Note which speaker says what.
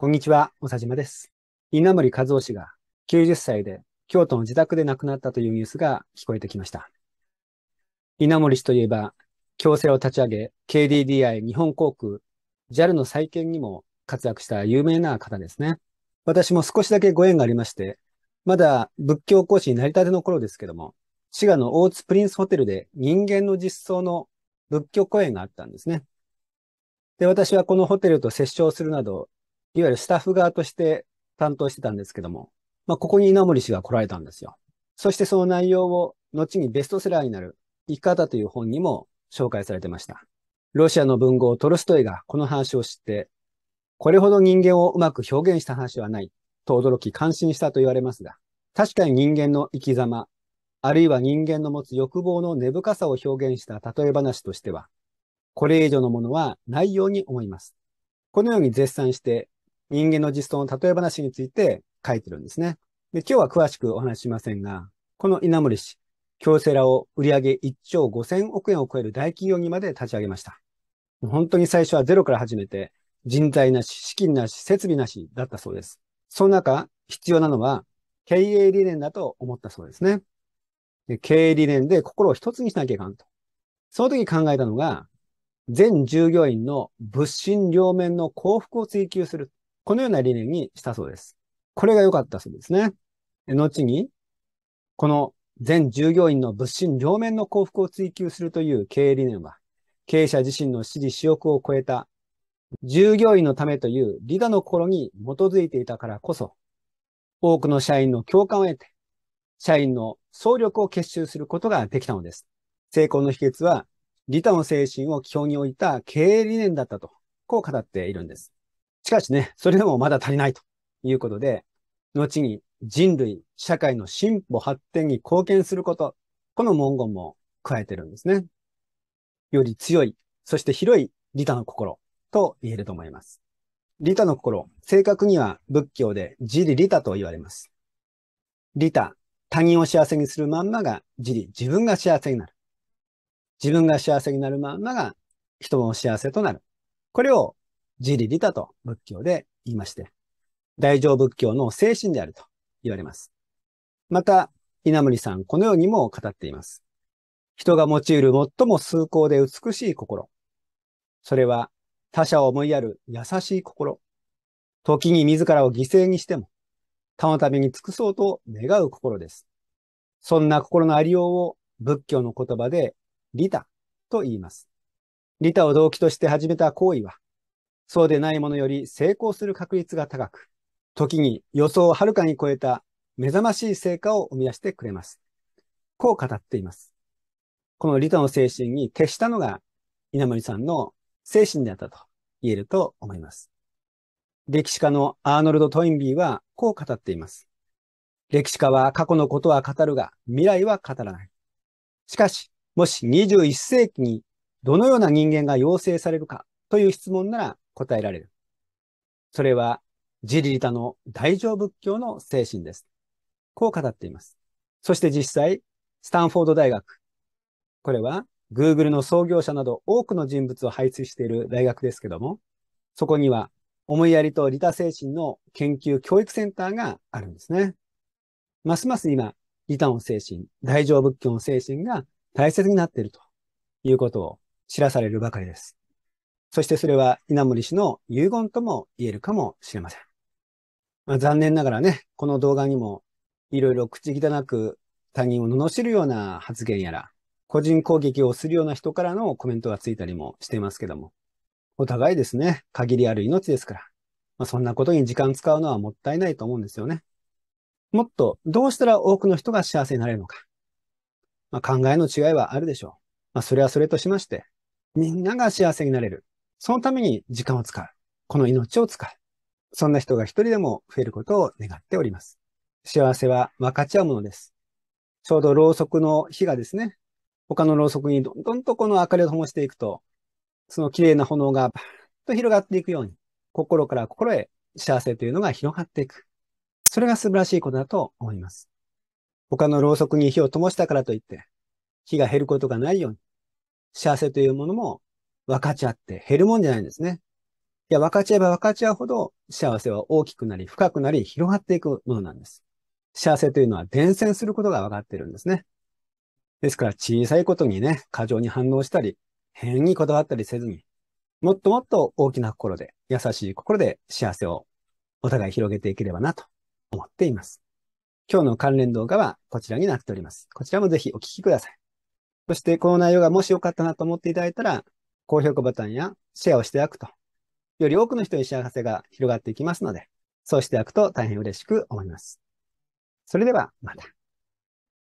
Speaker 1: こんにちは、おさじまです。稲森和夫氏が90歳で京都の自宅で亡くなったというニュースが聞こえてきました。稲森氏といえば、京セラを立ち上げ、KDDI 日本航空、JAL の再建にも活躍した有名な方ですね。私も少しだけご縁がありまして、まだ仏教講師になりたての頃ですけども、滋賀の大津プリンスホテルで人間の実相の仏教講演があったんですね。で、私はこのホテルと接触するなど、いわゆるスタッフ側として担当してたんですけども、まあ、ここに稲森氏が来られたんですよ。そしてその内容を後にベストセラーになる生き方という本にも紹介されてました。ロシアの文豪トルストイがこの話を知って、これほど人間をうまく表現した話はないと驚き感心したと言われますが、確かに人間の生き様、あるいは人間の持つ欲望の根深さを表現した例え話としては、これ以上のものはないように思います。このように絶賛して人間の実装の例え話について書いてるんですね。で、今日は詳しくお話ししませんが、この稲森氏、京セラを売上1兆5000億円を超える大企業にまで立ち上げました。本当に最初はゼロから始めて、人材なし、資金なし、設備なしだったそうです。その中、必要なのは経営理念だと思ったそうですね。で経営理念で心を一つにしなきゃいかんと。その時考えたのが、全従業員の物心両面の幸福を追求する。このような理念にしたそうです。これが良かったそうですね。後に、この全従業員の物心両面の幸福を追求するという経営理念は、経営者自身の私利私欲を超えた従業員のためというリダの心に基づいていたからこそ、多くの社員の共感を得て、社員の総力を結集することができたのです。成功の秘訣は、利他の精神を基本に置いた経営理念だったと、こう語っているんです。しかしね、それでもまだ足りないということで、後に人類、社会の進歩発展に貢献すること、この文言も加えてるんですね。より強い、そして広い利他の心と言えると思います。利他の心、正確には仏教で自利利他と言われます。利他、他人を幸せにするまんまが自利、自分が幸せになる。自分が幸せになるまんまが人も幸せとなる。これを自利利他と仏教で言いまして、大乗仏教の精神であると言われます。また、稲森さん、このようにも語っています。人が用いる最も崇高で美しい心。それは他者を思いやる優しい心。時に自らを犠牲にしても、他のために尽くそうと願う心です。そんな心のありようを仏教の言葉で利他と言います。利他を動機として始めた行為は、そうでないものより成功する確率が高く、時に予想をはるかに超えた目覚ましい成果を生み出してくれます。こう語っています。この利他の精神に徹したのが稲森さんの精神であったと言えると思います。歴史家のアーノルド・トインビーはこう語っています。歴史家は過去のことは語るが未来は語らない。しかし、もし21世紀にどのような人間が養成されるかという質問なら答えられる。それは、ジリリタの大乗仏教の精神です。こう語っています。そして実際、スタンフォード大学。これは、Google の創業者など多くの人物を輩出している大学ですけども、そこには、思いやりと利他精神の研究教育センターがあるんですね。ますます今、利他の精神、大乗仏教の精神が大切になっているということを知らされるばかりです。そしてそれは稲森氏の遺言とも言えるかもしれません。まあ、残念ながらね、この動画にもいろいろ口汚く他人を罵るような発言やら、個人攻撃をするような人からのコメントがついたりもしていますけども、お互いですね、限りある命ですから、まあ、そんなことに時間使うのはもったいないと思うんですよね。もっとどうしたら多くの人が幸せになれるのか。まあ、考えの違いはあるでしょう。まあ、それはそれとしまして、みんなが幸せになれる。そのために時間を使う。この命を使う。そんな人が一人でも増えることを願っております。幸せは分かち合うものです。ちょうどろうそくの火がですね、他のろうそくにどんどんとこの明かりを灯していくと、その綺麗な炎がバーッと広がっていくように、心から心へ幸せというのが広がっていく。それが素晴らしいことだと思います。他のろうそくに火を灯したからといって、火が減ることがないように、幸せというものも分かち合って減るもんじゃないんですね。いや、分かち合えば分かち合うほど幸せは大きくなり、深くなり、広がっていくものなんです。幸せというのは伝染することが分かってるんですね。ですから小さいことにね、過剰に反応したり、変にこだわったりせずに、もっともっと大きな心で、優しい心で幸せをお互い広げていければなと思っています。今日の関連動画はこちらになっております。こちらもぜひお聞きください。そしてこの内容がもしよかったなと思っていただいたら、高評価ボタンやシェアをしていくと、より多くの人に幸せが広がっていきますので、そうしていくと大変嬉しく思います。それではまた。